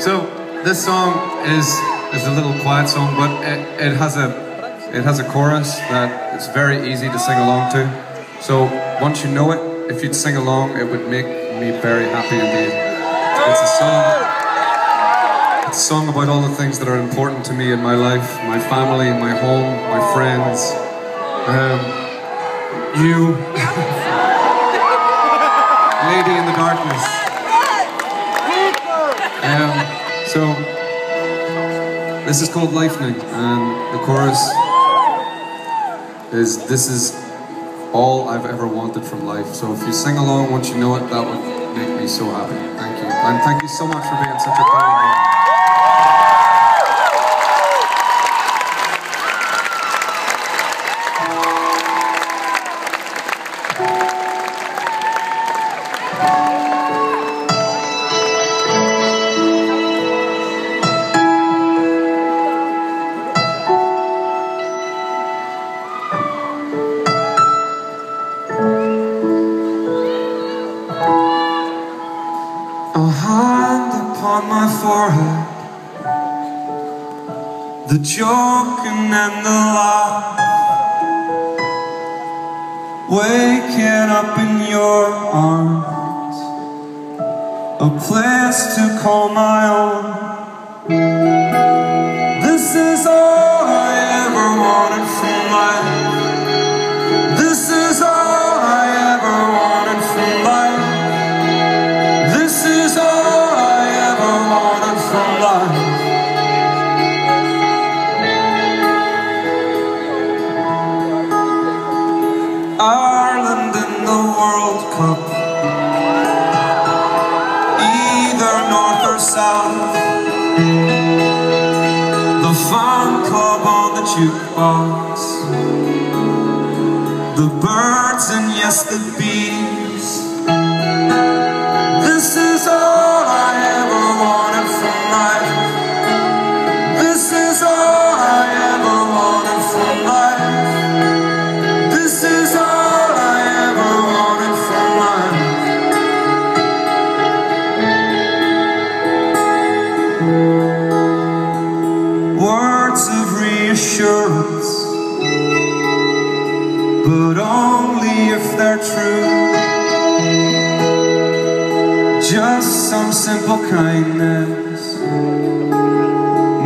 So this song is is a little quiet song, but it, it has a it has a chorus that it's very easy to sing along to. So once you know it, if you'd sing along, it would make me very happy indeed. It's a song. It's a song about all the things that are important to me in my life, my family, my home, my friends, um, you, lady in the darkness. So this is called Lifening, and the chorus is "This is all I've ever wanted from life." So if you sing along once you know it, that would make me so happy. Thank you, and thank you so much for being such a kind. A hand upon my forehead. The joking and the laugh. Waking up in your arms. A place to call my own Fan club on the jukebox, the birds and yes, the bees. This is all some simple kindness.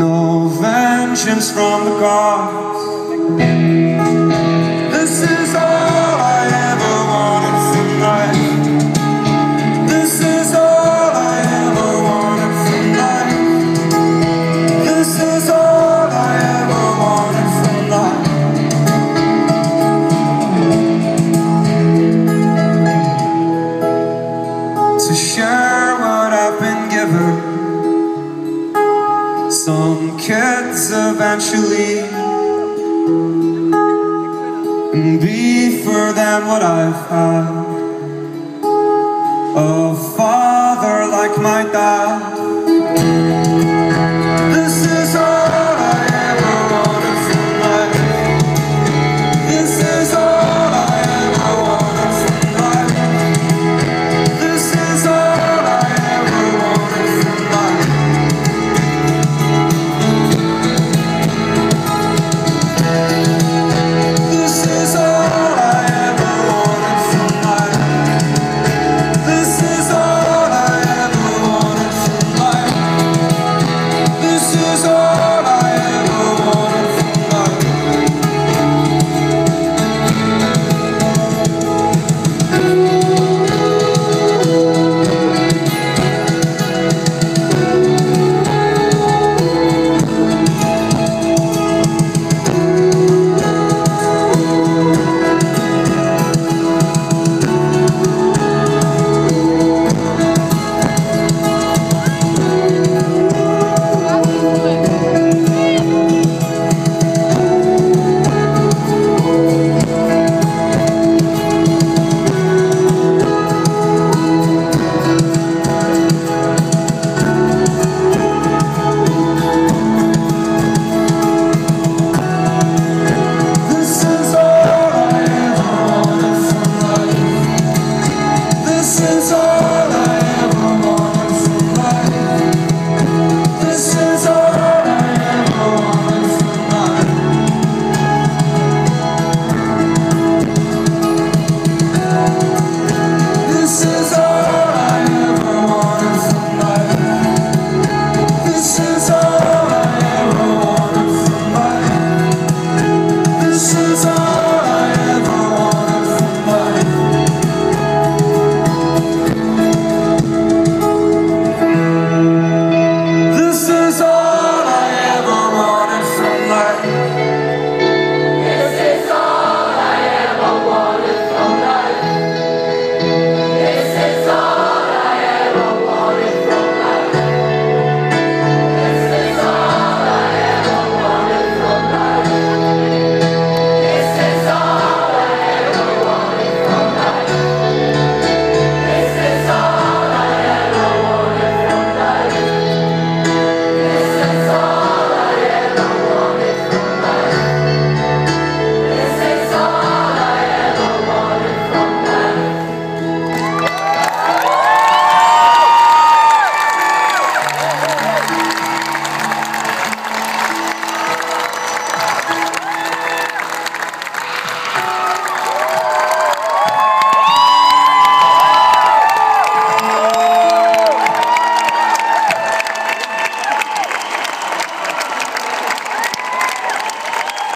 No vengeance from the gods. This kids eventually and be for them what I've had. A father like my dad.